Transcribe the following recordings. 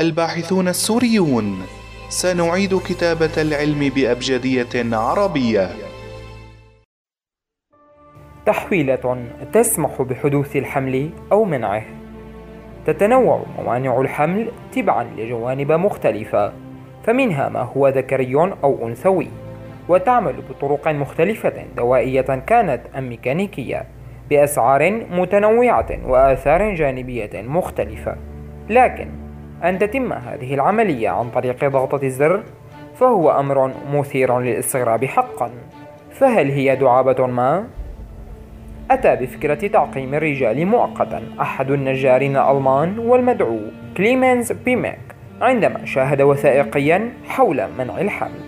الباحثون السوريون سنعيد كتابة العلم بأبجدية عربية. تحويلة تسمح بحدوث الحمل أو منعه. تتنوع موانع الحمل تبعا لجوانب مختلفة فمنها ما هو ذكري أو أنثوي وتعمل بطرق مختلفة دوائية كانت أم ميكانيكية بأسعار متنوعة وآثار جانبية مختلفة. لكن أن تتم هذه العملية عن طريق ضغطة الزر فهو أمر مثير للاستغراب حقا. فهل هي دعابة ما؟ أتى بفكرة تعقيم الرجال مؤقتا أحد النجارين الألمان والمدعو كليمنز بيميك عندما شاهد وثائقيا حول منع الحمل.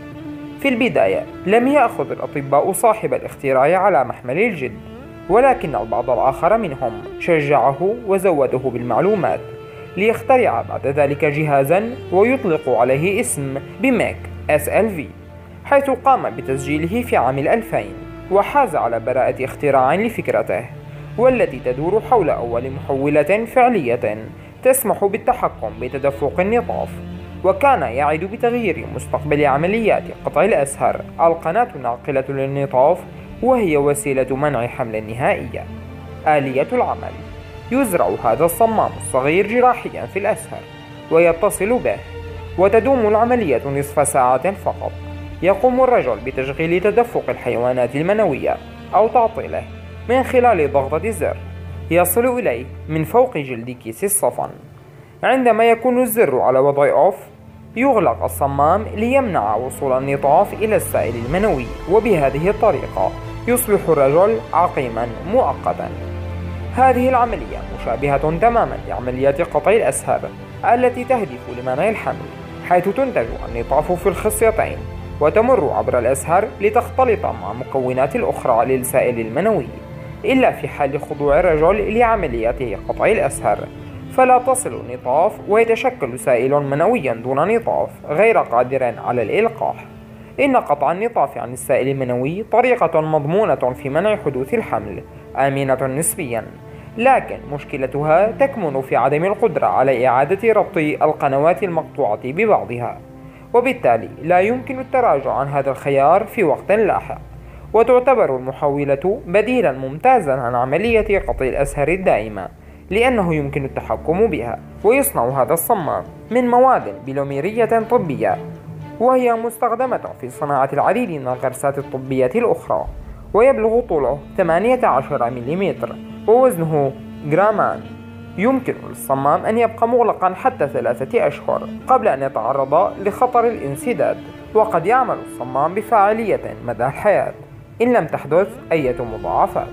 في البداية لم يأخذ الأطباء صاحب الاختراع على محمل الجد ولكن البعض الآخر منهم شجعه وزوده بالمعلومات. ليخترع بعد ذلك جهازا ويطلق عليه اسم بماك SLV حيث قام بتسجيله في عام 2000 وحاز على براءة اختراع لفكرته والتي تدور حول أول محولة فعلية تسمح بالتحكم بتدفق النطاف وكان يعد بتغيير مستقبل عمليات قطع الأسهر القناة الناقلة للنطاف وهي وسيلة منع حمل نهائية آلية العمل. يزرع هذا الصمام الصغير جراحيا في الأسهر ويتصل به وتدوم العملية نصف ساعة فقط. يقوم الرجل بتشغيل تدفق الحيوانات المنوية أو تعطيله من خلال ضغطة الزر. يصل إليه من فوق جلد كيس الصفن. عندما يكون الزر على وضع أوف يغلق الصمام ليمنع وصول النطاف إلى السائل المنوي وبهذه الطريقة يصبح الرجل عقيما مؤقتا. هذه العملية مشابهة تماما لعمليات قطع الأسهاب التي تهدف لمنع الحمل حيث تنتج النطاف في الخصيتين وتمر عبر الأسهر لتختلط مع مكونات الأخرى للسائل المنوي. إلا في حال خضوع الرجل لعملية قطع الأسهر فلا تصل النطاف ويتشكل سائل منوي دون نطاف غير قادر على الإلقاح. إن قطع النطاف عن السائل المنوي طريقة مضمونة في منع حدوث الحمل آمنة نسبيا. لكن مشكلتها تكمن في عدم القدرة على إعادة ربط القنوات المقطوعة ببعضها. وبالتالي لا يمكن التراجع عن هذا الخيار في وقت لاحق. وتعتبر المحولة بديلا ممتازا عن عملية قطع الأسهر الدائمة لأنه يمكن التحكم بها ويصنع هذا الصمام من مواد بلوميرية طبية وهي مستخدمة في صناعة العديد من الغرسات الطبية الأخرى. ويبلغ طوله 18 ملم ووزنه جرامان. يمكن للصمام أن يبقى مغلقا حتى ثلاثة أشهر قبل أن يتعرض لخطر الانسداد وقد يعمل الصمام بفاعلية مدى الحياة إن لم تحدث أي مضاعفات.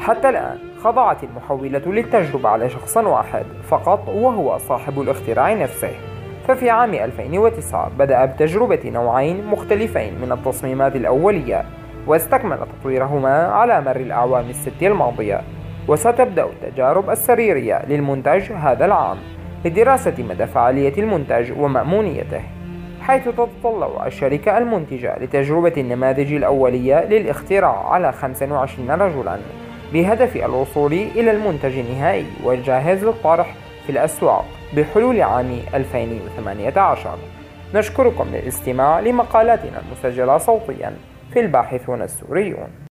حتى الآن خضعت المحولة للتجربة على شخص واحد فقط وهو صاحب الاختراع نفسه. ففي عام 2009 بدأ بتجربة نوعين مختلفين من التصميمات الأولية. واستكمل تطويرهما على مر الأعوام الست الماضية وستبدأ التجارب السريرية للمنتج هذا العام لدراسة مدى فعالية المنتج ومأمونيته حيث تتطلع الشركة المنتجة لتجربة النماذج الأولية للاختراع على 25 رجلا بهدف الوصول إلى المنتج النهائي والجاهز للطرح في الأسواق بحلول عام 2018 نشكركم للاستماع لمقالاتنا المسجلة صوتيا. في الباحثون السوريون.